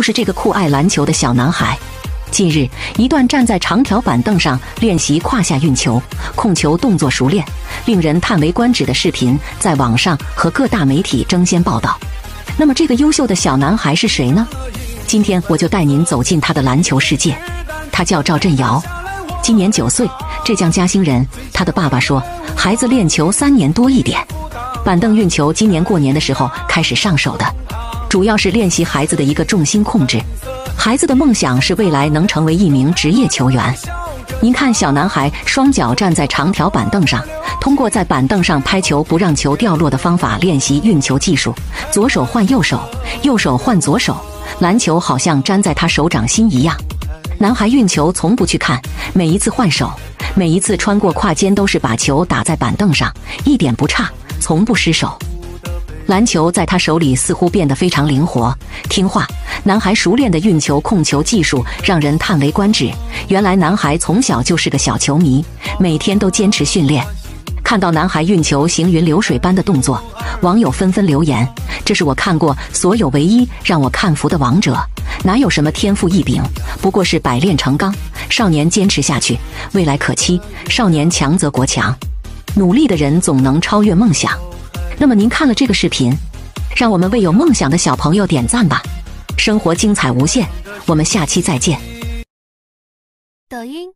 就是这个酷爱篮球的小男孩。近日，一段站在长条板凳上练习胯下运球、控球动作熟练、令人叹为观止的视频，在网上和各大媒体争先报道。那么，这个优秀的小男孩是谁呢？今天我就带您走进他的篮球世界。他叫赵振尧，今年九岁，浙江嘉兴人。他的爸爸说，孩子练球三年多一点，板凳运球今年过年的时候开始上手的，主要是练习孩子的一个重心控制。孩子的梦想是未来能成为一名职业球员。您看，小男孩双脚站在长条板凳上，通过在板凳上拍球不让球掉落的方法练习运球技术，左手换右手，右手换左手，篮球好像粘在他手掌心一样。男孩运球从不去看，每一次换手，每一次穿过胯间都是把球打在板凳上，一点不差，从不失手。篮球在他手里似乎变得非常灵活、听话。男孩熟练的运球、控球技术让人叹为观止。原来男孩从小就是个小球迷，每天都坚持训练。看到男孩运球行云流水般的动作，网友纷纷留言：“这是我看过所有唯一让我看服的王者，哪有什么天赋异禀，不过是百炼成钢。少年坚持下去，未来可期。少年强则国强，努力的人总能超越梦想。”那么您看了这个视频，让我们为有梦想的小朋友点赞吧。生活精彩无限，我们下期再见。抖音。